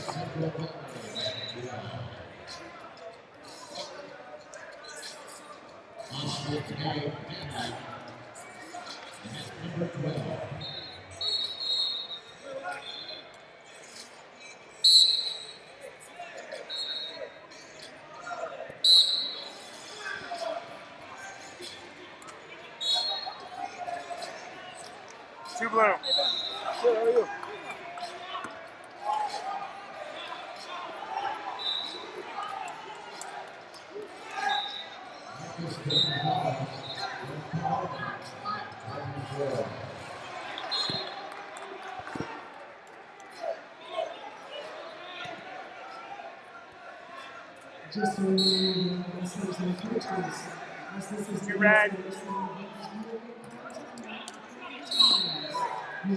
Two blue. Good, how are you? Just a reminder, wrestlers and coaches, as this is red. May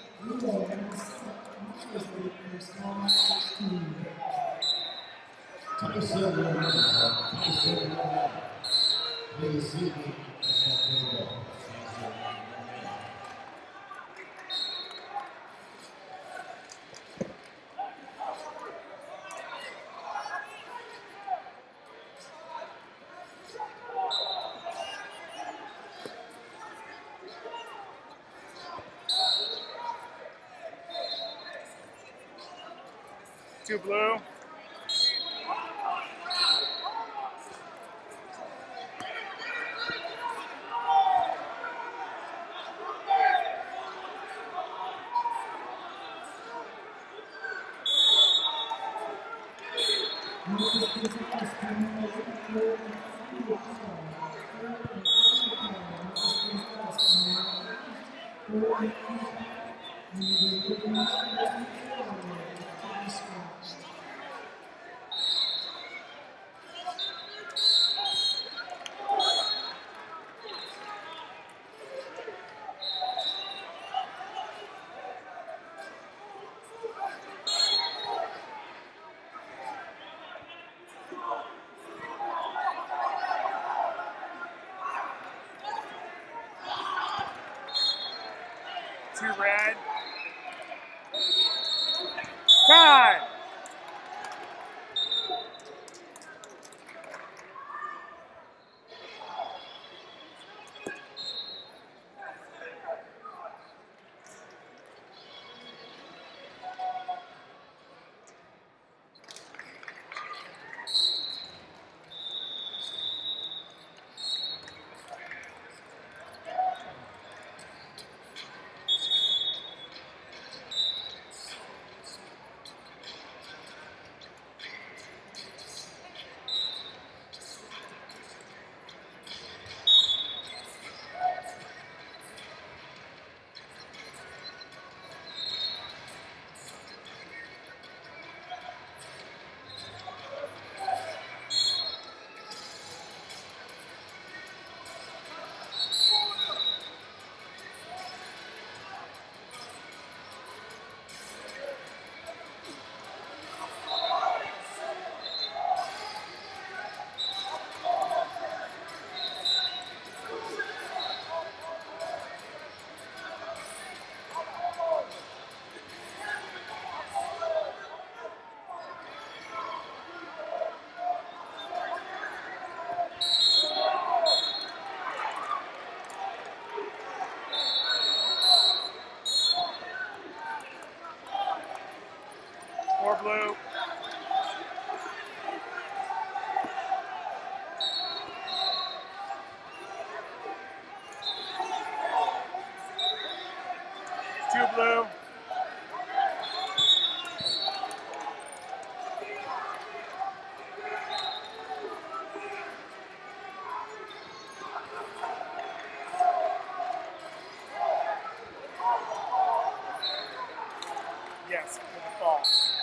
that table. Two blue. two rounds. blue. Two blue. Yes, with the ball.